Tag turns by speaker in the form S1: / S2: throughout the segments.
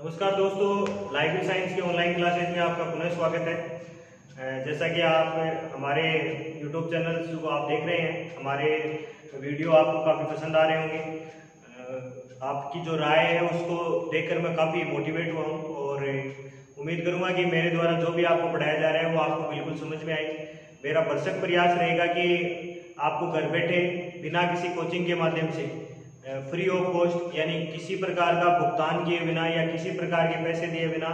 S1: नमस्कार दोस्तों library science के ऑनलाइन क्लासेज में आपका पुनः स्वागत है। जैसा कि आप, हमारे यूट्यूब चैनल को आप देख रहे हैं, हमारे वीडियो आपको काफ़ी पसंद आ रहे होंगे। आपकी जो राय है, उसको देखकर मैं काफ़ी मोटिवेट हुआ हूँ और उम्मीद करूँगा कि मेरे द्वारा जो भी आपको पढ़ाया जा रहा है, वो आपको बिल्कुल समझ में आए मेरा भरसक प्रयास रहेगा कि आपको घर बैठे बिना किसी कोचिंग के माध्यम से फ्री ऑफ़ कॉस्ट यानी किसी प्रकार का भुगतान किए बिना या किसी प्रकार के पैसे दिए बिना,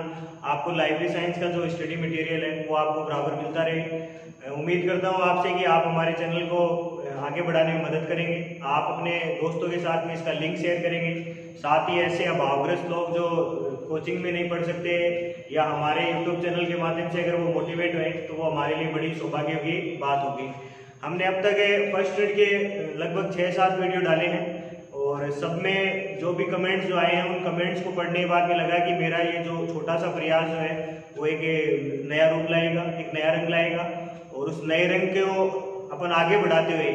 S1: आपको लाइब्रेरी साइंस का जो स्टडी मटेरियल है, वो आपको बराबर मिलता रहे। उम्मीद करता हूँ आपसे कि आप हमारे चैनल को आगे बढ़ाने में मदद करेंगे। आप अपने दोस्तों के साथ में इसका लिंक शेयर करेंगे। साथ ही ऐसे अभावग्रस्त लोग जो कोचिंग में नहीं पढ़ सकते या हमारे यूट्यूब चैनल के माध्यम से अगर वो मोटिवेट हुए तो वो हमारे लिए बड़ी सौभाग्य की बात होगी। हमने अब तक फ़र्स्ट एड के लगभग छः सात वीडियो डाले हैं। और सब में जो भी कमेंट्स जो आए हैं, उन कमेंट्स को पढ़ने के बाद में लगा कि मेरा ये जो छोटा सा प्रयास जो है, वो एक नया रूप लाएगा, एक नया रंग लाएगा और उस नए रंग को अपन आगे बढ़ाते हुए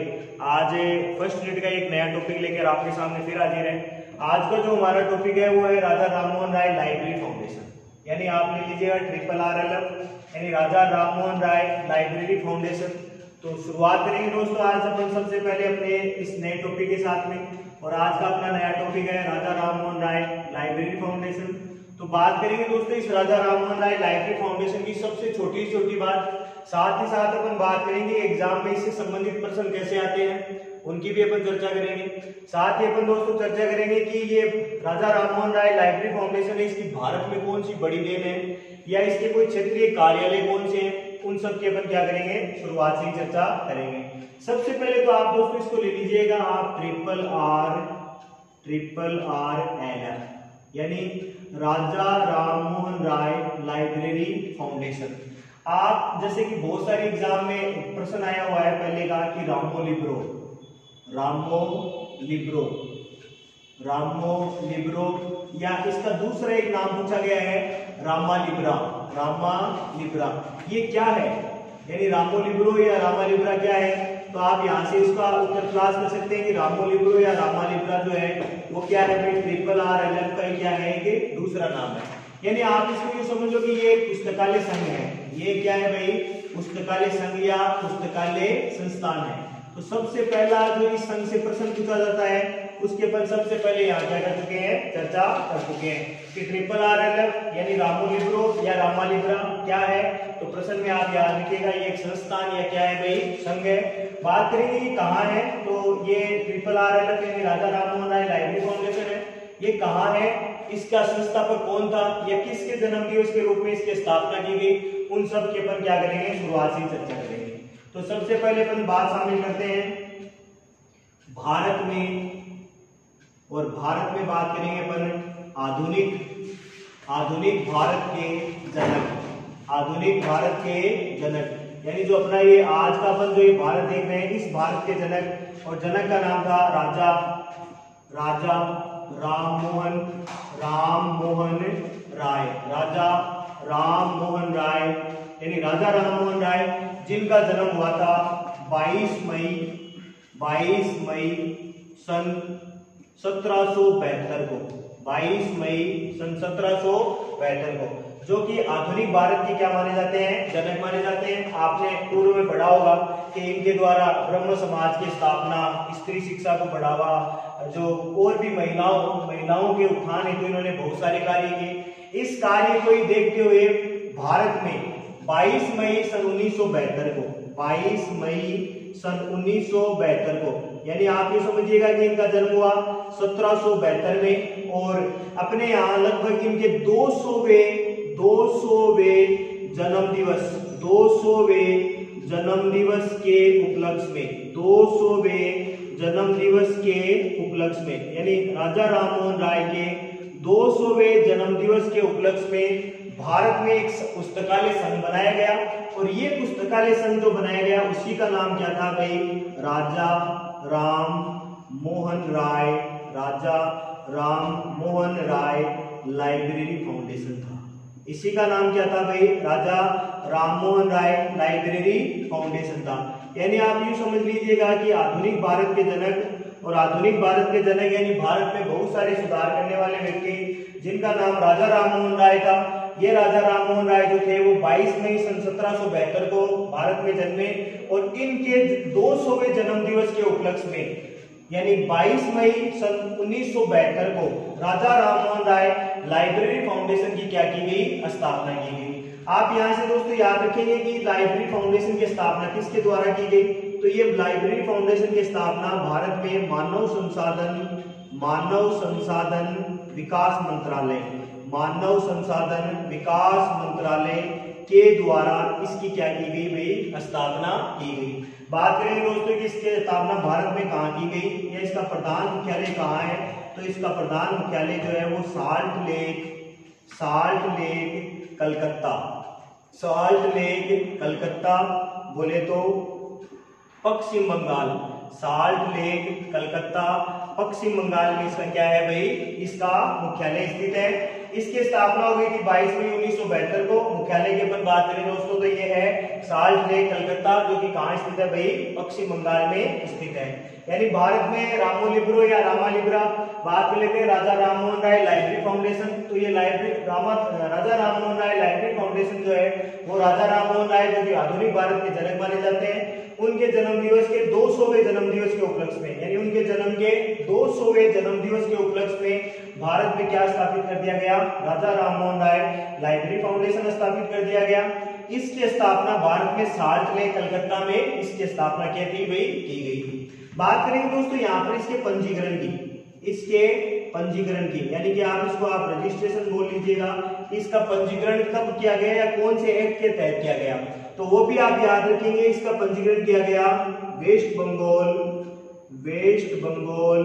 S1: आज फ़र्स्ट यूनिट का एक नया टॉपिक लेकर आपके सामने फिर हाजिर है। आज का जो हमारा टॉपिक है, वो है राजा राममोहन राय लाइब्रेरी फाउंडेशन यानी आप ले लीजिएगा ट्रिपल आर एल यानी राजा राममोहन राय लाइब्रेरी फाउंडेशन तो शुरुआत करेंगे दोस्तों, आज अपन सबसे पहले अपने इस नए टॉपिक के साथ में। और आज का अपना नया टॉपिक है राजा राममोहन राय लाइब्रेरी फाउंडेशन तो बात करेंगे दोस्तों इस राजा राममोहन राय लाइब्रेरी फाउंडेशन की सबसे छोटी छोटी बात। साथ ही साथ अपन बात करेंगे एग्ज़ाम में इससे संबंधित प्रश्न कैसे आते हैं, उनकी भी अपन चर्चा करेंगे। साथ ही अपन दोस्तों चर्चा करेंगे कि ये राजा राममोहन राय लाइब्रेरी फाउंडेशन है, इसकी भारत में कौन सी बड़ी देन है, या इसके कोई क्षेत्रीय कार्यालय कौन से हैं, उन सब की अपन क्या करेंगे, शुरुआत से ही चर्चा करेंगे। सबसे पहले तो आप दोस्तों इसको ले लीजिएगा आप triple R triple R L F यानी राजा राम मोहन राय लाइब्रेरी फाउंडेशन। आप, जैसे कि बहुत सारे एग्ज़ाम में प्रश्न आया हुआ है पहले का कि रामो लिब्रो रामो लिब्रो रामो लिब्रो, या इसका दूसरा एक नाम पूछा गया है, रामा लिब्रा रामा लिब्रा। ये क्या है? यानी रामो लिब्रो या रामा लिब्रा क्या है? तो आप यहाँ से इसका उत्तर तलाश कर सकते हैं कि रामो लिब्रो या रामा लिब्रा जो है, वो क्या है? भाई ट्रिपल आर एल एफ़ का क्या है कि दूसरा नाम है। यानी आप इसको ये समझ कि ये पुस्तकालय संघ है। ये क्या है भाई? पुस्तकालय संघ या पुस्तकालय संस्थान है। तो सबसे पहला जो इस संघ से प्रश्न पूछा जाता है, उसके पर सबसे पहले यहाँ क्या कर चुके हैं? चर्चा कर चुके हैं। कि ट्रिपल आर एल एफ़ यानी रामो लिब्रो या रामा लिब्रा क्या है? तो प्रश्न में आप याद रखिएगा, ये एक संस्थान या क्या है भाई? संघ है। बात करेंगे ये कहाँ है तो ये ट्रिपल आर एल एफ़ यानी राजा राममोहन राय लाइब्रेरी फाउंडेशन है। ये कहाँ है, इसका संस्थापक कौन था, या किसके जन्म दिवस के रूप में इसकी स्थापना की गई, उन सब के अपन क्या करेंगे, शुरुआत से चर्चा करेंगे। तो सबसे पहले अपन बात शामिल करते हैं, भारत में, और भारत में बात करेंगे अपन आधुनिक आधुनिक भारत के जनक, आधुनिक भारत के जनक। यानी जो अपना ये आज का अपन जो ये भारत देख रहे हैं, इस भारत के जनक और जनक का नाम था राजा राजा राम मोहन राम मोहन राय, राजा राम मोहन राय, यानी राजा राम मोहन राय, जिनका जन्म हुआ था 22 मई 22 मई सन सत्रह को 22 मई सन सत्रह को। जो कि आधुनिक भारत के क्या माने जाते हैं? जनक माने जाते हैं। आपने पूर्व में पढ़ा होगा कि इनके द्वारा ब्रह्म समाज की स्थापना, स्त्री शिक्षा को बढ़ावा, जो और भी महिलाओं महिलाओं के उत्थान हेतु इन्होंने बहुत सारे कार्य किए। इस कार्य को ही देखते हुए भारत में 22 मई सन उन्नीस सौ बहत्तर को 22 मई सन उन्नीस सौ बहत्तर को, यानी आप ये समझिएगा कि इनका जन्म हुआ सत्रह सौ बहत्तर में, और अपने यहाँ लगभग इनके 200वे 200वे जन्म दिवस 200वे जन्म दिवस के उपलक्ष्य में 200वे जन्म दिवस के उपलक्ष्य में, यानी राजा राममोहन राय के 200वे जन्म दिवस के उपलक्ष्य में भारत में एक पुस्तकालय संघ बनाया गया और ये पुस्तकालय संघ जो बनाया गया, उसी का नाम क्या था भाई? राजा राम मोहन राय, राजा राम मोहन राय लाइब्रेरी फाउंडेशन था। इसी का नाम क्या था भाई? राजा राममोहन राय लाइब्रेरी फाउंडेशन था। यानी आप यूँ समझ लीजिएगा कि आधुनिक भारत के जनक और आधुनिक भारत के जनक यानी भारत में बहुत सारे सुधार करने वाले व्यक्ति, जिनका नाम राजा राममोहन राय था। ये राजा राममोहन राय जो थे, वो 22 मई सन सत्रह सौ बहत्तर को भारत में जन्मे और इनके 200वें जन्म दिवस के उपलक्ष्य में, यानी 22 मई सन उन्नीस सौ बहत्तर को राजा राममोहन राय लाइब्रेरी फाउंडेशन की क्या की गई? स्थापना की गई। आप यहाँ से दोस्तों याद रखेंगे कि लाइब्रेरी फाउंडेशन की स्थापना किसके द्वारा की गई? तो ये लाइब्रेरी फाउंडेशन की स्थापना भारत में मानव संसाधन मानव संसाधन विकास मंत्रालय, मानव संसाधन विकास मंत्रालय के द्वारा इसकी क्या की गई भाई? स्थापना की गई। बात करें दोस्तों कि इसकी स्थापना भारत में कहा की गई? या इसका प्रधान मुख्यालय कहाँ है? तो इसका प्रधान मुख्यालय जो है वो salt lake salt lake, Calcutta. Salt lake, Calcutta, बोले तो पश्चिम बंगाल। साल्ट लेक, कलकत्ता पश्चिम बंगाल में इसका क्या है भाई? इसका मुख्यालय स्थित है। इसकी स्थापना हो गई थी 22 मई उन्नीस सौ बहत्तर को। मुख्यालय की अपन बात करें दोस्तों तो ये है साल्ट लेक कलकत्ता, जो कि कहाँ स्थित है भाई? पश्चिम बंगाल में स्थित है। यानी भारत में रामो लिब्रो या रामा लिब्रा बात कर लेते हैं, राजा राममोहन राय लाइब्रेरी फाउंडेशन। तो ये library, Rama, Raja Rammohan Roy library foundation जो है, वो राजा राममोहन राय जो कि आधुनिक भारत के जनक माने जाते हैं। उनके जन्म दिवस के 200वें जन्म दिवस के उपलक्ष्य में, यानी उनके जन्म के 200वें जन्म दिवस के उपलक्ष्य में भारत में क्या स्थापित कर दिया गया? राजा राममोहन राय लाइब्रेरी फाउंडेशन स्थापित कर दिया गया। इसकी स्थापना भारत में साल्ट में, कलकत्ता में इसकी स्थापना क्या की गई? की गई थी। बात करेंगे दोस्तों, यहाँ पर इसके पंजीकरण की। इसके पंजीकरण की। यानी कि आप इसको आप रजिस्ट्रेशन बोल लीजिएगा। इसका पंजीकरण कब किया गया या कौन से एक्ट के तहत किया गया? तो वो भी आप याद रखेंगे, इसका पंजीकरण किया गया west Bengal west Bengal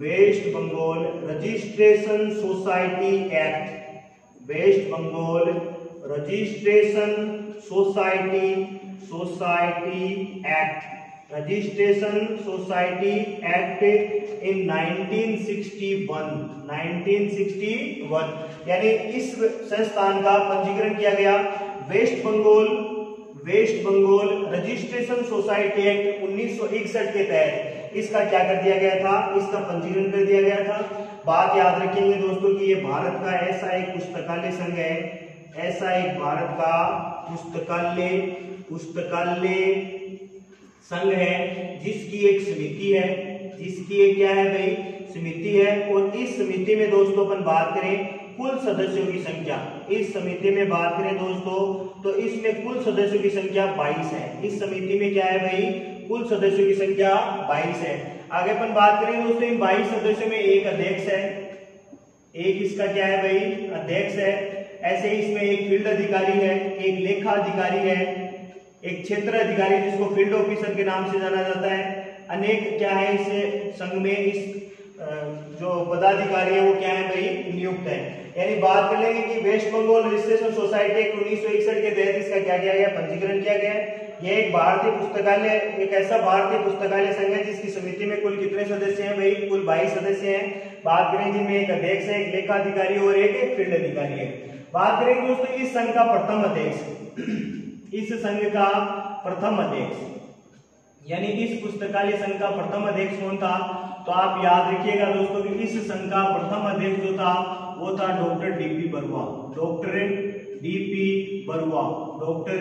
S1: west Bengal registration society act west Bengal registration society society act registration society act in 1961 1961 यानी इस संस्थान का पंजीकरण किया गया। West Bengal west Bengal registration society act 1961 के तहत इसका क्या कर दिया गया था? इसका पंजीकरण कर दिया गया था। बात याद रखेंगे दोस्तों कि ये भारत का ऐसा एक पुस्तकालय संघ है। ऐसा एक भारत का पुस्तकालय पुस्तकालय संघ है, जिसकी एक समिति है। जिसकी एक क्या है भाई? समिति है। और इस समिति में दोस्तों अपन बात करें कुल सदस्यों की संख्या। इस समिति में बात करें दोस्तों तो इसमें कुल सदस्यों की संख्या 22 है। इस समिति में क्या है भाई? कुल सदस्यों की संख्या 22 है। आगे अपन बात करें दोस्तों, इन 22 सदस्यों में एक अध्यक्ष है। एक इसका क्या है भाई? अध्यक्ष है। ऐसे इसमें एक फ़ील्ड अधिकारी है, एक लेखा अधिकारी है। एक क्षेत्र अधिकारी जिसको फ़ील्ड ऑफिसर के नाम से जाना जाता है। अनेक क्या है इस संघ में, इस जो पदाधिकारी है वो क्या है भाई, नियुक्त है। यानी बात कर लेंगे कि west Bengal registration society act उन्नीस के तहत इसका क्या किया गया, पंजीकरण किया गया है। यह एक भारतीय पुस्तकालय, एक ऐसा भारतीय पुस्तकालय संघ है जिसकी समिति में कुल कितने सदस्य हैं भाई? कुल बाईस सदस्य हैं। बात करें जिनमें एक अध्यक्ष है, एक लेखा अधिकारी और एक फ़ील्ड अधिकारी है। बात करें दोस्तों, इस संघ का प्रथम अध्यक्ष। इस संघ का प्रथम अध्यक्ष। यानी इस पुस्तकालय संघ का प्रथम अध्यक्ष कौन था? तो आप याद रखिएगा दोस्तों कि इस संघ का प्रथम अध्यक्ष जो था, वो था doctor DP Barua. Doctor DP Barua. Doctor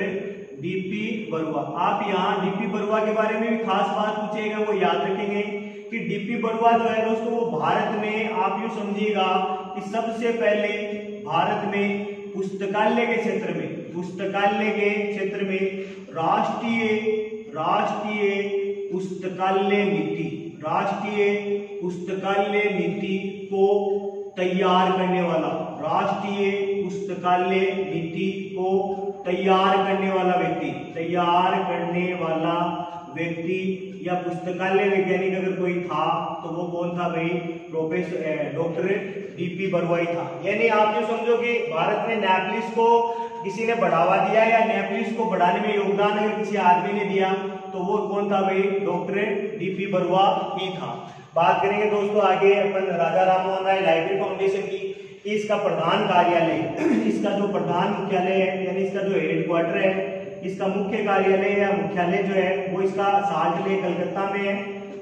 S1: DP Barua. आप यहाँ डीपी बरुआ के बारे में भी खास बात पूछेगा वो याद रखेंगे कि डीपी बरुआ जो है दोस्तों, वो भारत में, आप यू समझिएगा कि सबसे पहले भारत में पुस्तकालय के क्षेत्र में पुस्तकालय के क्षेत्र में राष्ट्रीय राष्ट्रीय पुस्तकालय नीति, राष्ट्रीय पुस्तकालय नीति को तैयार करने वाला, राष्ट्रीय पुस्तकालय नीति को तैयार करने वाला व्यक्ति, तैयार करने वाला व्यक्ति या पुस्तकालय वैज्ञानिक अगर कोई था तो वो कौन था भाई? प्रोफेसर डॉक्टर डीपी बरुआई था। यानी आप जो समझो कि भारत में नेपलिस को किसी ने बढ़ावा दिया या नेपलिस को बढ़ाने में योगदान अगर किसी आदमी ने दिया तो वो कौन था भाई? डॉक्टर डीपी बरुआ ही था। बात करेंगे दोस्तों आगे अपन राजा राममोहन राय लाइब्रेरी फाउंडेशन की, इसका प्रधान कार्यालय। इसका जो प्रधान मुख्यालय है, यानी इसका जो हेडक्वार्टर है, इसका मुख्य कार्यालय या मुख्यालय जो है, वो इसका साल्ट लेक कलकत्ता में है।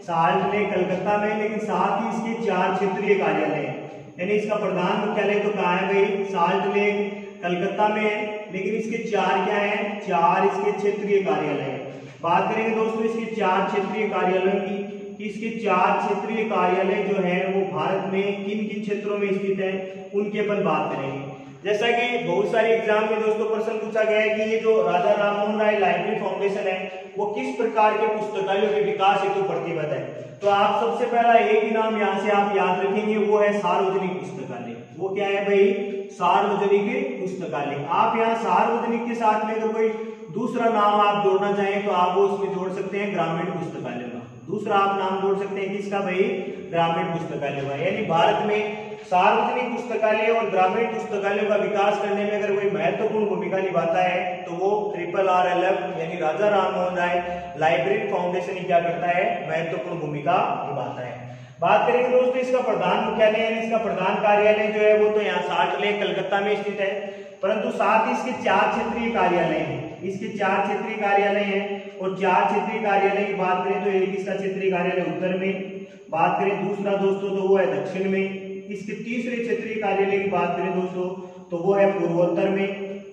S1: साल्ट लेक कलकत्ता में, लेकिन साथ ही इसके चार क्षेत्रीय कार्यालय है। यानी इसका प्रधान मुख्यालय तो कहाँ है भाई? साल्ट लेक कलकत्ता में है, लेकिन इसके चार क्या है? चार इसके क्षेत्रीय कार्यालय है। बात करेंगे दोस्तों इसके चार क्षेत्रीय कार्यालयों की इसके चार क्षेत्रीय कार्यालय जो है, वो भारत में किन किन क्षेत्रों में स्थित है, उनके अपन बात करेंगे। जैसा कि बहुत सारे एग्ज़ाम में दोस्तों प्रश्न पूछा गया है कि ये जो राजा राममोहन राय लाइब्रेरी फाउंडेशन है, वो किस प्रकार के पुस्तकालयों के विकास हेतु प्रतिबद्ध है? तो आप सबसे पहला एक ही नाम यहाँ से आप याद रखेंगे, वो है सार्वजनिक पुस्तकालय। वो क्या है भाई? सार्वजनिक पुस्तकालय। आप यहाँ सार्वजनिक के साथ में अगर कोई दूसरा नाम आप जोड़ना चाहें तो आप वो उसमें जोड़ सकते हैं ग्रामीण पुस्तकालय का। दूसरा आप नाम जोड़ सकते हैं किसका भाई? ग्रामीण पुस्तकालय का। यानी भारत में सार्वजनिक पुस्तकालय और ग्रामीण पुस्तकालयों का विकास करने में अगर कोई महत्वपूर्ण भूमिका निभाता है तो वो ट्रिपल आर एल एफ़ यानी राजा राममोहन राय लाइब्रेरी फाउंडेशन ही क्या करता है? महत्वपूर्ण भूमिका निभाता है। बात करेंगे दोस्तों, इसका प्रधान मुख्यालय यानी इसका प्रधान कार्यालय जो है वो तो यहाँ साठ लेक कलकत्ता में स्थित है, परंतु साथ ही इसके चार क्षेत्रीय कार्यालय हैं। इसके चार क्षेत्रीय कार्यालय हैं और चार क्षेत्रीय कार्यालय की बात करें तो एक इसका क्षेत्रीय कार्यालय उत्तर में, बात करें दूसरा दोस्तों तो वो है दक्षिण में। इसके तीसरे क्षेत्रीय कार्यालय की बात करें दोस्तों तो वो है पूर्वोत्तर में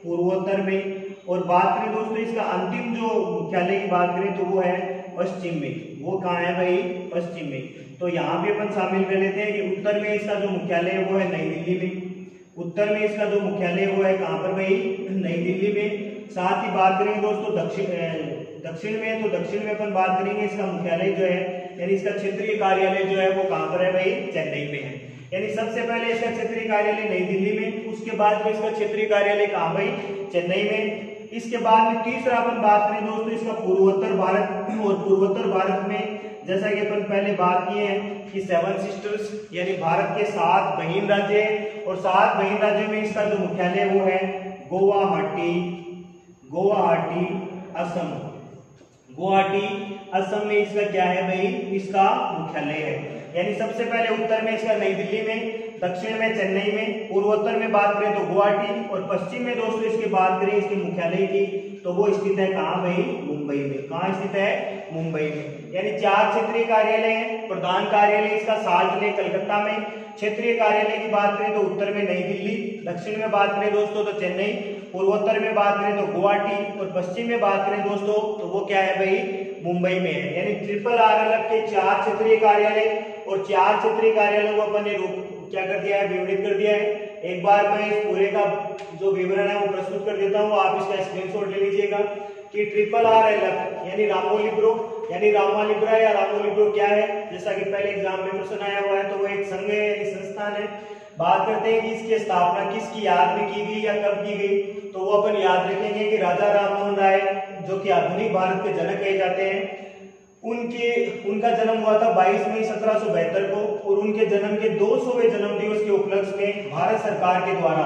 S1: पूर्वोत्तर में। और बात करें दोस्तों, इसका अंतिम जो मुख्यालय की बात करें तो वो है पश्चिम में। वो कहाँ है भाई? पश्चिम में। तो यहाँ भी अपन शामिल कर लेते हैं कि उत्तर में इसका जो मुख्यालय है, वो है नई दिल्ली में। उत्तर में इसका जो मुख्यालय वो है कहाँ पर भाई? नई दिल्ली में। साथ ही बात करेंगे दोस्तों, दक्षिण दक्षिण में तो दक्षिण में अपन बात करेंगे इसका मुख्यालय जो है, यानी इसका क्षेत्रीय कार्यालय जो है, वो कहाँ पर है भाई? चेन्नई में है। यानी सबसे पहले इसका क्षेत्रीय कार्यालय नई दिल्ली में, उसके बाद में इसका क्षेत्रीय कार्यालय कहाँ भाई? चेन्नई में। इसके बाद में तीसरा अपन बात करें दोस्तों, इसका पूर्वोत्तर भारत और पूर्वोत्तर भारत में, जैसा कि अपन पहले बात किए हैं कि सेवन सिस्टर्स यानी भारत के सात बहन राज्य और सात बहन राज्यों में इसका जो मुख्यालय वो है गुवाहाटी। गुवाहाटी, असम। गुवाहाटी, असम में इसका क्या है भाई? इसका मुख्यालय है। यानी सबसे पहले उत्तर में इसका नई दिल्ली में दक्षिण में चेन्नई में, पूर्वोत्तर में बात करें तो गुवाहाटी और पश्चिम में दोस्तों इसकी बात करें, इसके मुख्यालय की तो वो स्थित है कहाँ भाई? मुंबई में। कहाँ स्थित है? मुंबई में। यानी चार क्षेत्रीय कार्यालय हैं, प्रधान कार्यालय इसका साल्ट लेक कलकत्ता में। क्षेत्रीय कार्यालय की बात करें तो उत्तर में नई दिल्ली, दक्षिण में बात करें दोस्तों तो चेन्नई, पूर्वोत्तर में बात करें तो गुवाहाटी और पश्चिम में बात करें दोस्तों तो वो क्या है भाई? मुंबई में है। यानी ट्रिपल आर के चार क्षेत्रीय कार्यालय और चार क्षेत्रीय कार्यालयों को अपन ने क्या कर दिया है? विवरित कर दिया है। एक बार मैं इस पूरे का जो विवरण है वो प्रस्तुत कर देता हूँ। आप इसका स्क्रीनशॉट ले लीजिएगा कि ट्रिपल आर एल यानी रामोलिब्रो यानी रामालिब्रा या रामोलिब्रो क्या है? जैसा कि पहले एग्ज़ाम में प्रश्न आया हुआ है तो वो एक संघ है, यानी संस्थान है। बात करते हैं कि इसकी स्थापना किसकी, याद में की गई या कब की गई? तो वो अपन याद रखेंगे कि राजा राममोहन राय, जो कि आधुनिक भारत के जनक कहे जाते हैं, उनके, उनका जन्म हुआ था 22 मई सत्रह सौ बहत्तर को। और उनके जन्म के 200वें जन्म दिवस के उपलक्ष्य में भारत सरकार के द्वारा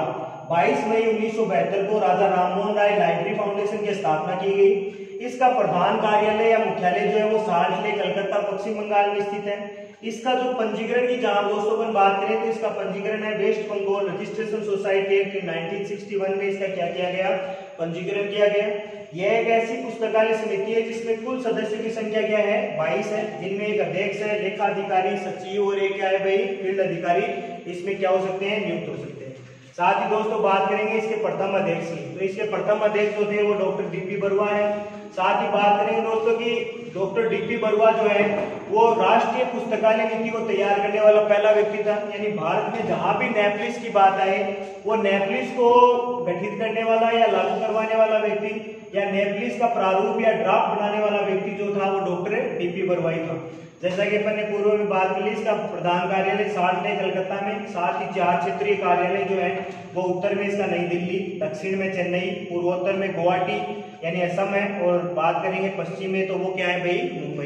S1: 22 मई उन्नीस को राजा राममोहन राय लाइब्रेरी फाउंडेशन की स्थापना की गई। इसका प्रधान कार्यालय या मुख्यालय जो है वो साल्ट लेक कलकत्ता, पश्चिम बंगाल में स्थित है। इसका जो पंजीकरण की जहाँ दोस्तों अपन बात करें तो इसका पंजीकरण है west Bengal registration society act 1961 में इसका क्या किया गया? पंजीकरण किया गया। यह एक ऐसी पुस्तकालय समिति है जिसमें कुल सदस्य की संख्या क्या है? बाईस है। जिनमें एक अध्यक्ष है लेखाधिकारी सचिव और एक क्या है भाई? फ़ील्ड अधिकारी। इसमें क्या हो सकते हैं? नियुक्त हो सकते हैं। साथ ही दोस्तों, बात करेंगे इसके प्रथम अध्यक्ष की। तो इसके प्रथम अध्यक्ष जो थे, वो डॉक्टर डीपी बरुआ है। साथ ही बात करेंगे दोस्तों की डॉक्टर डीपी बरुआ जो है, वो राष्ट्रीय पुस्तकालय नीति को तैयार करने वाला पहला व्यक्ति था। यानी भारत में जहाँ भी नेपलिस की बात आए, वो नेपलिस को गठित करने वाला या लागू करवाने वाला व्यक्ति। या नेपलिस का प्रारूप या ड्राफ्ट बनाने वाला व्यक्ति जो था, वो डॉक्टर डीपी बरवाई था। जैसा कि अपन ने पूर्व में बात की इसका प्रधान कार्यालय साल्ट है कलकत्ता में साथ ही चार क्षेत्रीय कार्यालय जो है, वो उत्तर में इसका नई दिल्ली, दक्षिण में चेन्नई, पूर्वोत्तर में गुवाहाटी, यानी असम है, और बात करेंगे पश्चिम में तो वो क्या है भाई? मुंबई।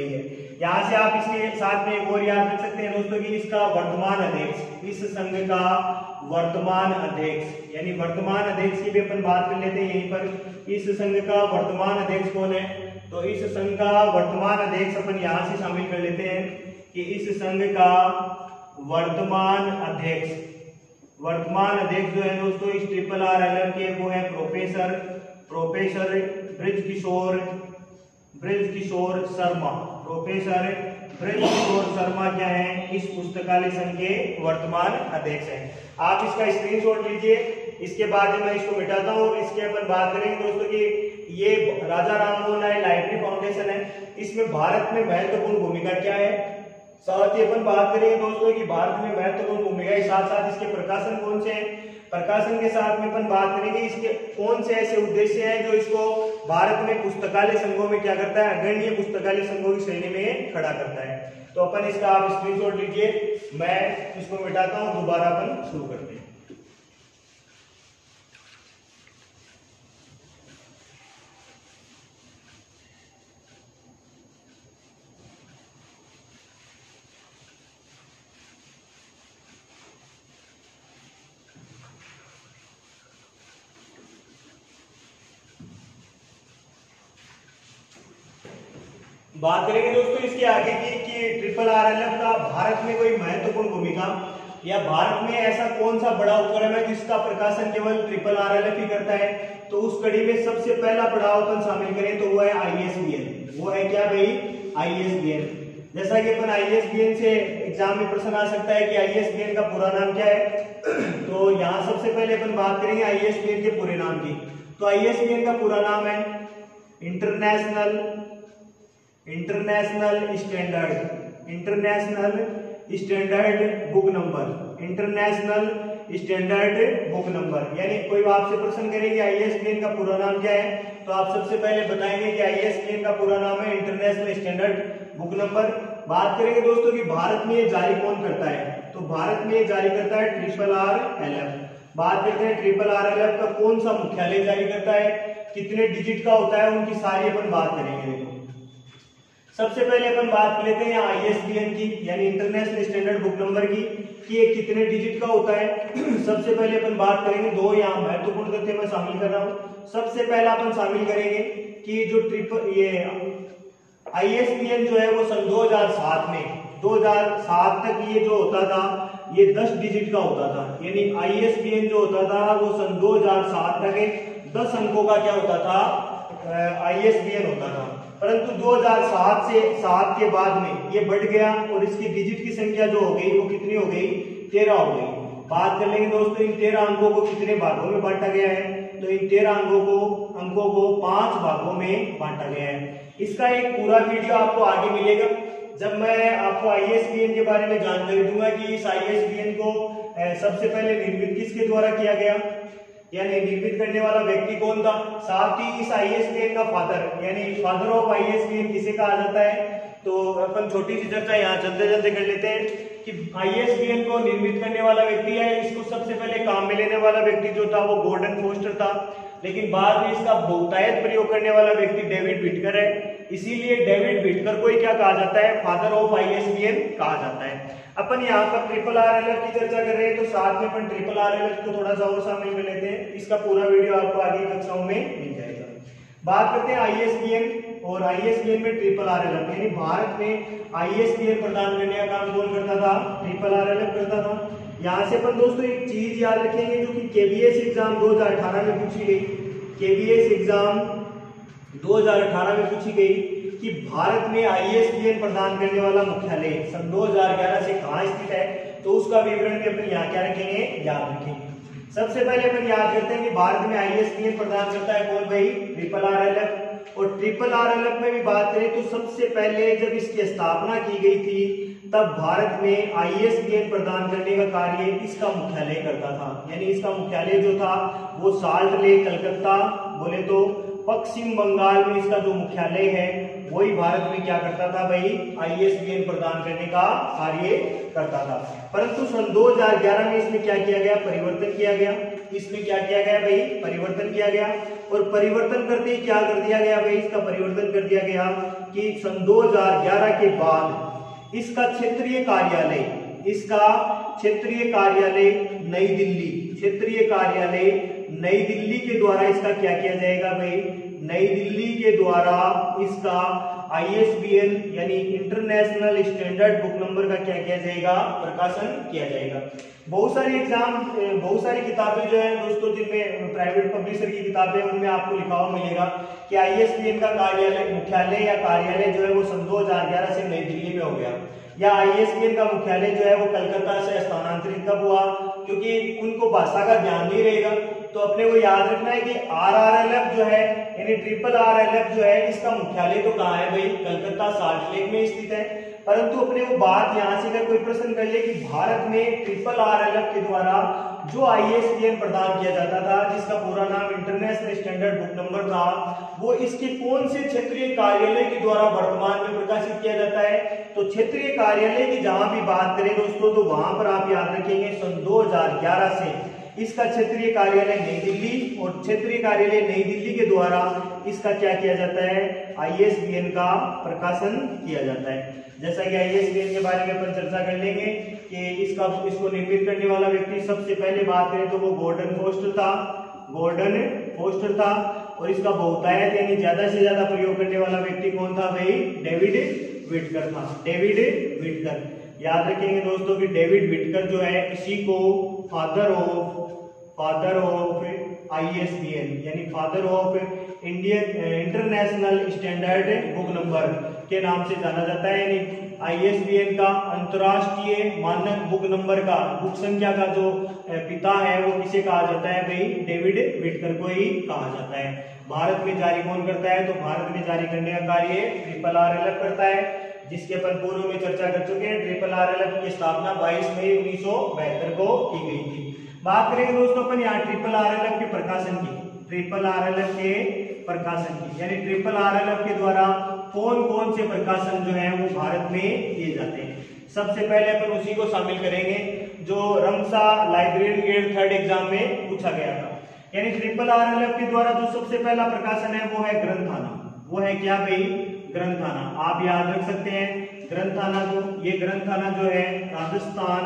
S1: यहाँ से आप इसके साथ में एक और याद रख सकते हैं दोस्तों कि इसका वर्तमान अध्यक्ष, इस संघ का वर्तमान अध्यक्ष, यानी वर्तमान अध्यक्ष की भी अपन बात कर लेते हैं यहीं पर, इस संघ का वर्तमान अध्यक्ष कौन है? तो इस संघ का वर्तमान अध्यक्ष अपन यहाँ से शामिल कर लेते हैं कि इस संघ का वर्तमान अध्यक्ष वर्तमान अध्यक्ष जो है दोस्तों, इस ट्रिपल आर एल एम के वो है professor professor Brij Kishore Brij Kishore Sharma. Professor Brajkishore Sharma क्या है? इस पुस्तकालय संघ के वर्तमान अध्यक्ष हैं। आप इसका स्क्रीनशॉट लीजिए। इसके बाद मैं इसको मिटाता हूँ इसके अपन बात करेंगे दोस्तों की ये राजा राममोहन राय लाइब्रेरी फाउंडेशन है। इसमें भारत में महत्वपूर्ण भूमिका क्या है? साथ ही अपन बात करेंगे दोस्तों की भारत में महत्वपूर्ण भूमिका के साथ साथ इसके प्रकाशन कौन से हैं? प्रकाशन के साथ में अपन बात करेंगे इसके कौन से ऐसे उद्देश्य हैं जो इसको भारत में पुस्तकालय संघों में क्या करता है? अग्रणीय पुस्तकालय संघों की श्रेणी में खड़ा करता है। तो अपन इसका आप स्क्रीनशॉट लीजिए। मैं इसको मिटाता हूँ, दोबारा अपन शुरू करते हैं। बात करेंगे दोस्तों इसके आगे की कि ट्रिपल आर एल एफ़ का भारत में कोई महत्वपूर्ण भूमिका या भारत में ऐसा कौन सा बड़ा उपक्रम है जिसका प्रकाशन केवल ट्रिपल आर एल एफ़ ही करता है? तो उस कड़ी में सबसे पहला पड़ाव अपन शामिल करें तो वो है आईएसबीएन वो है क्या भाई? आईएसबीएन जैसा कि अपन आईएसबीएन से एग्ज़ाम में प्रश्न आ सकता है कि आईएसबीएन का पूरा नाम क्या है? तो यहाँ सबसे पहले अपन बात करेंगे आईएसबीएन के पूरे नाम की। तो आईएसबीएन का पूरा नाम है international international standard international standard book number, international standard book number. यानी कोई आपसे प्रश्न करेगी आईएसबीएन का पूरा नाम क्या है तो आप सबसे पहले बताएँगे कि आईएसबीएन का पूरा नाम है इंटरनेशनल स्टैंडर्ड बुक नंबर। बात करेंगे दोस्तों कि भारत में ये जारी कौन करता है तो भारत में ये जारी करता है ट्रिपल आर एल एफ़। बात करते हैं ट्रिपल आर एल एफ़ का कौन सा मुख्यालय जारी करता है, कितने डिजिट का होता है, उनकी सारी अपन बात करेंगे। सबसे पहले अपन बात लेते हैं आईएसबीएन की, यानी इंटरनेशनल स्टैंडर्ड बुक नंबर की, कि ये कितने डिजिट का होता है। सबसे पहले अपन बात करेंगे दो यहाँ महत्वपूर्ण तथ्य मैं शामिल कर रहा हूँ। सबसे पहला अपन शामिल करेंगे कि जो ट्रिपल ये आईएसबीएन जो है वो सन 2007 में 2007 तक ये जो होता था, ये 10 डिजिट का होता था। यानी आईएसबीएन जो होता था, वो सन 2007 तक 10 अंकों का क्या होता था? आईएसबीएन होता था। परंतु 2007 से, सात के बाद में ये बढ़ गया और इसकी डिजिट की संख्या जो हो गई, वो कितनी हो गई? तेरह हो गई। बात कर लेंगे दोस्तों, इन तेरह अंकों को कितने भागों में बांटा गया है? तो इन तेरह अंकों को अंकों को पाँच भागों में बांटा गया है। इसका एक पूरा वीडियो आपको आगे मिलेगा। जब मैं आपको आईएसबीएन के बारे में जानकारी दूँगा कि इस आईएसबीएन को सबसे पहले निर्मित किसके द्वारा किया गया यानी निर्मित करने वाला व्यक्ति कौन था? साथ ही इस आईएसबीएन का फादर यानी फादर ऑफ़ आईएसबीएन किसे कहा जाता है? तो अपन छोटी सी चर्चा यहाँ चलते चलते कर लेते हैं कि आईएसबीएन को निर्मित करने वाला व्यक्ति है इसको सबसे पहले काम में लेने वाला व्यक्ति जो था वो गोल्डन फोस्टर था। लेकिन बाद में इसका बहुतायत प्रयोग करने वाला व्यक्ति डेविड बिटकर है। इसीलिए डेविड बिटकर को ही क्या कहा जाता है? फादर ऑफ़ आईएसबीएन कहा जाता है। अपन यहाँ पर ट्रिपल आर एल एफ़ की चर्चा कर रहे हैं तो साथ में अपन ट्रिपल आर एल एफ़ को थोड़ा सा और शामिल कर लेते हैं। इसका पूरा वीडियो आपको आगे कक्षाओं में मिल जाएगा। बात करते हैं आईएसबीएन और आईएसबीएन में ट्रिपल आर एल एफ़ यानी भारत में आईएसबीएन प्रदान करने का काम कौन करता था? ट्रिपल आर एल एफ़ करता था। यहाँ से अपन दोस्तों एक चीज़ याद रखेंगे, जो कि केबीएस एग्ज़ाम 2018 में पूछी गई। केबीएस एग्ज़ाम 2018 में पूछी गई। कि भारत में आईएसबीएन प्रदान करने वाला मुख्यालय सन 2011 से कहा स्थित है तो उसका विवरण भी अपन यहाँ क्या रखेंगे? याद रखेंगे। सबसे पहले अपन याद करते हैं कि भारत में आईएसबीएन प्रदान करता है कौन भाई? ट्रिपल आर एल एफ़ और ट्रिपल आर एल एफ़ में भी बात करें तो सबसे पहले जब इसकी स्थापना की गई थी, तब भारत में आईएसबीएन प्रदान करने का कार्य इसका मुख्यालय करता था। यानी इसका मुख्यालय जो था, वो साल्ट लेक कलकत्ता, बोले तो पश्चिम बंगाल में इसका जो मुख्यालय है वही भारत में क्या करता था भाई? आईएसबीएन प्रदान करने का कार्य करता था। परंतु सन 2011 में इसमें क्या किया गया? परिवर्तन किया गया। इसमें क्या किया गया भाई? परिवर्तन किया गया। और परिवर्तन करते ही क्या कर दिया गया भाई? इसका परिवर्तन कर दिया गया कि सन 2011 के बाद इसका क्षेत्रीय कार्यालय, इसका क्षेत्रीय कार्यालय नई दिल्ली, क्षेत्रीय कार्यालय नई दिल्ली के द्वारा इसका क्या किया जाएगा भाई? नई दिल्ली के द्वारा इसका आईएसबीएन यानी इंटरनेशनल स्टैंडर्ड बुक नंबर का क्या किया जाएगा? प्रकाशन किया जाएगा। बहुत सारे एग्ज़ाम बहुत सारी किताबें जो है दोस्तों, जिनमें प्राइवेट पब्लिशर की किताबें उनमें आपको लिखा हुआ मिलेगा कि आईएसबीएन का कार्यालय, मुख्यालय या कार्यालय जो है वो सन 2011 से नई दिल्ली में हो गया। या आईएसबीएन का मुख्यालय जो है वो कलकत्ता से स्थानांतरित कब हुआ? क्योंकि उनको भाषा का ज्ञान नहीं रहेगा। तो अपने को याद रखना है कि आर आर एल एफ़ जो है, यानी ट्रिपल आर एल एफ़ जो है, इसका मुख्यालय तो कहाँ है भाई? कलकत्ता साल्ट लेक में स्थित है। परंतु अपने को बात यहाँ से अगर कोई प्रश्न कर ले कि भारत में ट्रिपल आर एल एफ़ के द्वारा जो आईएसबीएन प्रदान किया जाता था, जिसका पूरा नाम इंटरनेशनल स्टैंडर्ड बुक नंबर था, वो इसके कौन से क्षेत्रीय कार्यालय के द्वारा वर्तमान में प्रकाशित किया जाता है? तो क्षेत्रीय कार्यालय की जहाँ भी बात करें दोस्तों तो वहाँ पर आप याद रखेंगे, सन 2011 से इसका क्षेत्रीय कार्यालय नई दिल्ली और क्षेत्रीय कार्यालय नई दिल्ली के द्वारा इसका क्या किया जाता है? आईएसबीएन का प्रकाशन किया जाता है। जैसा कि आईएसबीएन के बारे में अपन चर्चा कर लेंगे कि इसका, इसको निर्मित करने वाला व्यक्ति सबसे पहले बात करें तो वो गोल्डन फोस्टर था। गोल्डन फोस्टर था और इसका बहुतायत यानी ज़्यादा से ज़्यादा प्रयोग करने वाला व्यक्ति कौन था भाई? डेविड विटकर था। डेविड विटकर याद रखेंगे दोस्तों कि डेविड विटकर जो है, इसी को father of father of ISBN यानी father of Indian international standard book number के नाम से जाना जाता है, यानी आईएसबीएन का अंतरराष्ट्रीय मानक बुक नंबर का बुक संख्या का जो पिता है, वो किसे कहा जाता है भाई? डेविड विटकर को ही कहा जाता है। भारत में जारी कौन करता है? तो भारत में जारी करने का कार्य ट्रिपल आर करता है। जिसके अपन पूर्व में चर्चा कर चुके हैं ट्रिपल आर एल एफ़ की स्थापना 22 मई उन्नीस को की गई थी। बात करेंगे दोस्तों अपन यहाँ ट्रिपल आर एल के प्रकाशन की ट्रिपल आर एल के प्रकाशन की, यानी ट्रिपल आर एल के द्वारा कौन कौन से प्रकाशन जो है वो भारत में किए जाते हैं। सबसे पहले अपन उसी को शामिल करेंगे, जो रमसा लाइब्रेरी ग्रेड थर्ड एग्ज़ाम में पूछा गया था। यानी ट्रिपल आर एल एफ़ के द्वारा जो सबसे पहला प्रकाशन है, वो है ग्रंथाना। वो है क्या भाई? ग्रंथाना। आप याद रख सकते हैं, ग्रंथाना जो ये ग्रंथाना जो है, Rajasthan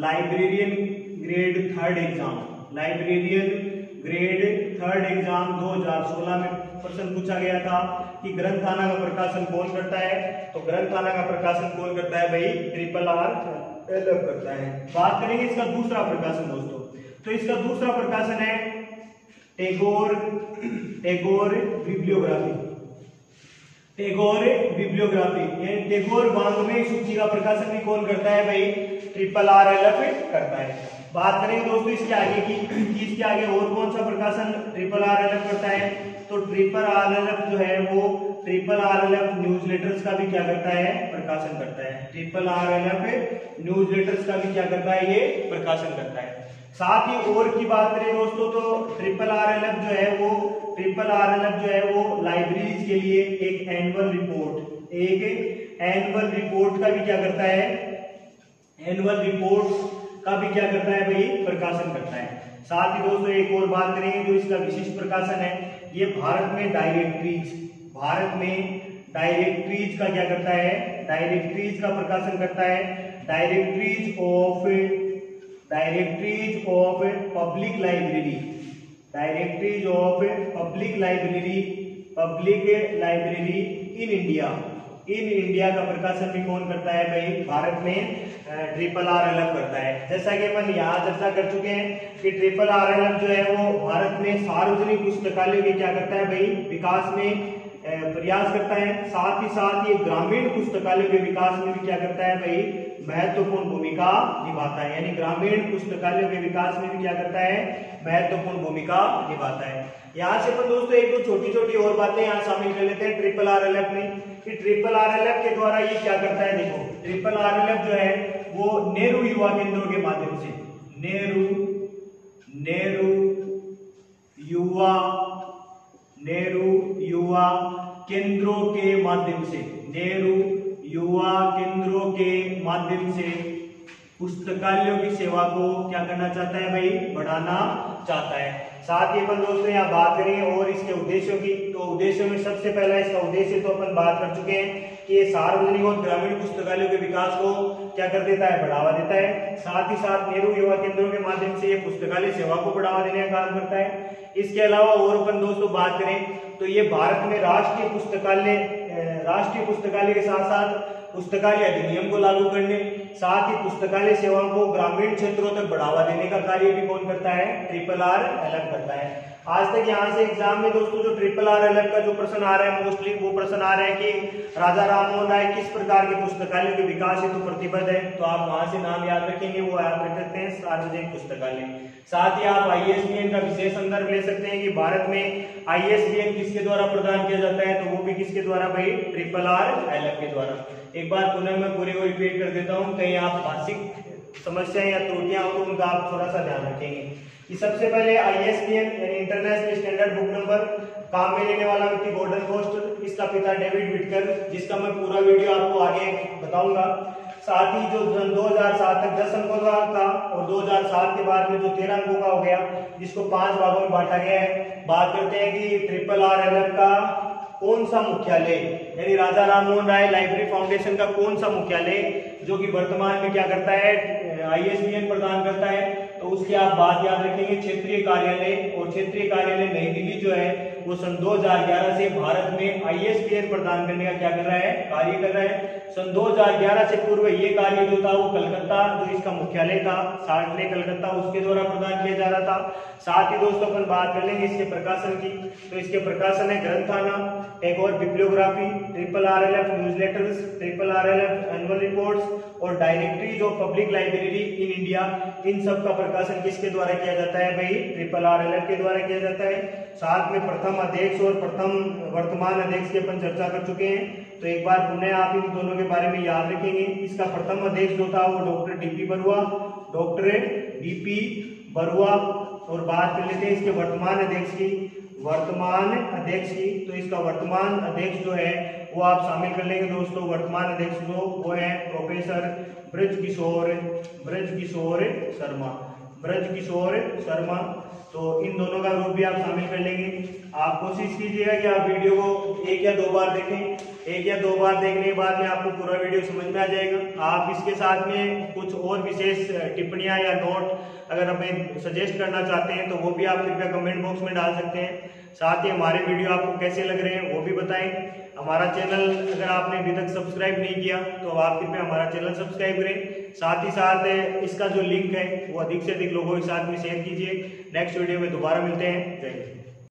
S1: librarian grade third exam librarian grade third exam 2016 में प्रश्न पूछा गया था कि ग्रंथाना का प्रकाशन कौन करता है? तो ग्रंथाना का प्रकाशन कौन करता है भाई? ट्रिपल आर एल करता है। बात करेंगे इसका दूसरा प्रकाशन दोस्तों। तो इसका दूसरा प्रकाशन है टेगोर टेगोर बिब्लियोग्राफी टेगोर बिब्लियोग्राफी टेगोर वांग्मय सूची का प्रकाशन भी कौन करता है भाई? ट्रिपल आर एल एफ़ करता है। बात करेंगे दोस्तों इसके आगे की इसके आगे और कौन सा प्रकाशन ट्रिपल आर एल एफ़ करता है? तो ट्रिपल आर एल एफ़ जो है, वो triple R L F newsletters का भी क्या करता है? प्रकाशन करता है। Triple R L F newsletters का भी क्या करता है? ये प्रकाशन करता है। साथ ही और की बात करें दोस्तों तो ट्रिपल आर एल एफ़ जो है, वो ट्रिपल आर एल एफ़ जो है वो लाइब्रेरीज के लिए एक एनुअल रिपोर्ट एक एनुअल रिपोर्ट का भी क्या करता है? एनुअल रिपोर्ट का भी क्या करता है भाई? प्रकाशन करता है। साथ ही दोस्तों, एक और बात करेंगे जो इसका विशिष्ट प्रकाशन है, ये भारत में डायरेक्टरीज भारत में डायरेक्ट्रीज का क्या करता है? डायरेक्ट्रीज का प्रकाशन करता है। Directories of directories of public library directories of public library public library in India in India का प्रकाशन भी कौन करता है भाई? भारत में ट्रिपल आर एल करता है। जैसा कि अपन यहाँ चर्चा कर चुके हैं कि ट्रिपल आर एल जो है वो भारत में सार्वजनिक पुस्तकालय के क्या करता है भाई? विकास में प्रयास करता है। साथ ही साथ ये ग्रामीण पुस्तकालय के विकास में भी क्या करता है भाई? महत्वपूर्ण भूमिका निभाता है। यानी ग्रामीण पुस्तकालय के विकास में भी क्या करता है? महत्वपूर्ण भूमिका निभाता है। यहाँ से अपन दोस्तों एक दो छोटी छोटी और बातें यहाँ शामिल कर लेते हैं ट्रिपल आर एल एफ़ में। कि ट्रिपल आर एल एफ़ के द्वारा ये क्या करता है देखो। ट्रिपल आर एल एफ़ जो है, वो नेहरू युवा केंद्रों के माध्यम से। नेहरू नेहरू युवा, नेहरू युवा केंद्रों के माध्यम से, नेहरू युवा केंद्रों के माध्यम से पुस्तकालयों की सेवा को क्या करना चाहता है भाई? बढ़ाना चाहता है। साथ ही अपन दोस्तों यहाँ बात करेंगे और इसके उद्देश्यों की तो उद्देश्यों में सबसे पहला इसका उद्देश्य तो अपन बात कर चुके हैं कि ये सार्वजनिक और ग्रामीण पुस्तकालयों के विकास को क्या कर देता है? बढ़ावा देता है। साथ ही साथ नेहरू युवा केंद्रों के माध्यम से ये पुस्तकालय सेवा को बढ़ावा देने का काम करता है। इसके अलावा और अपन दोस्तों बात करें तो ये भारत में राष्ट्रीय पुस्तकालय राष्ट्रीय पुस्तकालय के साथ साथ पुस्तकालय अधिनियम को लागू करने, साथ ही पुस्तकालय सेवाओं को ग्रामीण क्षेत्रों तक बढ़ावा देने का कार्य भी कौन करता है? ट्रिपल आर अलग करता है। आज तक यहाँ से एग्ज़ाम में दोस्तों जो ट्रिपल आर एल का जो प्रश्न आ रहा है मोस्टली वो प्रश्न आ रहा है कि राजा राम मोहन राय किस प्रकार के पुस्तकालय के विकास हेतु तो प्रतिबद्ध है? तो आप वहाँ से नाम याद रखेंगे, वो याद रख सकते हैं, सार्वजनिक पुस्तकालय। साथ ही आप आई का विशेष संदर्भ ले सकते हैं कि भारत में आई किसके द्वारा प्रदान किया जाता है तो वो भी किसके द्वारा भाई? ट्रिपल आर एल के द्वारा। एक बार पुनः मैं पूरे को रिपीट कर देता हूँ, कहीं आप भाषिक समस्या या त्रुटियाँ हो तो उनका आप थोड़ा सा ध्यान रखेंगे। कि सबसे पहले आईएसबीएन यानी इंटरनेशनल स्टैंडर्ड बुक नंबर काम में लेने वाला व्यक्ति गॉर्डन पोस्ट इसका पिता डेविड विटकर जिसका मैं पूरा वीडियो आपको आगे बताऊँगा। साथ ही जो सन 2007 तक 10 अंकों का था और 2007 के बाद में जो 13 अंकों का हो गया, जिसको पाँच भागों में बांटा गया है। बात करते हैं कि ट्रिपल आर एल का कौन सा मुख्यालय, यानी राजा राम मोहन राय लाइब्रेरी फाउंडेशन का कौन सा मुख्यालय, जो कि वर्तमान में क्या करता है, आईएसबीएन प्रदान करता है तो उसकी आप बात याद रखेंगे, क्षेत्रीय कार्यालय और क्षेत्रीय कार्यालय नई दिल्ली जो है वो सन 2011 से भारत में आईएसपीएन प्रदान करने का क्या कर रहा है? कार्य कर रहा है। सन 2011 से पूर्व ये कार्य जो था वो कलकत्ता, जो इसका मुख्यालय था सार्टले कलकत्ता उसके द्वारा प्रदान किया जा रहा था। साथ ही दोस्तों अपन बात कर लेंगे इसके प्रकाशन की। तो इसके प्रकाशन है ग्रंथाना, एक और bibliography triple R L F newsletters triple R L F annual report और directories of public library in India इन सब का प्रकाशन किसके द्वारा किया जाता है भाई? ट्रिपल आर एल एफ़ के द्वारा किया जाता है। साथ में प्रथम अध्यक्ष और प्रथम वर्तमान अध्यक्ष की अपन चर्चा कर चुके हैं। तो एक बार पुनः आप इन दोनों के बारे में याद रखेंगे। इसका प्रथम अध्यक्ष जो था वो doctor D P, doctor D P Barua बात कर लेते हैं इसके वर्तमान अध्यक्ष की। वर्तमान अध्यक्ष की तो इसका वर्तमान अध्यक्ष जो है वो आप शामिल कर लेंगे दोस्तों। वर्तमान अध्यक्ष जो वो है प्रोफेसर ब्रज किशोर ब्रज किशोर शर्मा ब्रज किशोर शर्मा। तो इन दोनों का रूप भी आप शामिल कर लेंगे। आप कोशिश कीजिएगा कि आप वीडियो को एक या दो बार देखें। एक या दो बार देखने के बाद में आपको पूरा वीडियो समझ में आ जाएगा। आप इसके साथ में कुछ और विशेष टिप्पणियाँ या नोट अगर हमें सजेस्ट करना चाहते हैं तो वो भी आप कृपया कमेंट बॉक्स में डाल सकते हैं। साथ ही हमारे वीडियो आपको कैसे लग रहे हैं वो भी बताएँ। हमारा चैनल अगर आपने अभी तक सब्सक्राइब नहीं किया तो आप कृपया हमारा चैनल सब्सक्राइब करें। साथ ही साथ इसका जो लिंक है, वो अधिक से अधिक लोगों के साथ में शेयर कीजिए। नेक्स्ट वीडियो में दोबारा मिलते हैं। जय हिंद।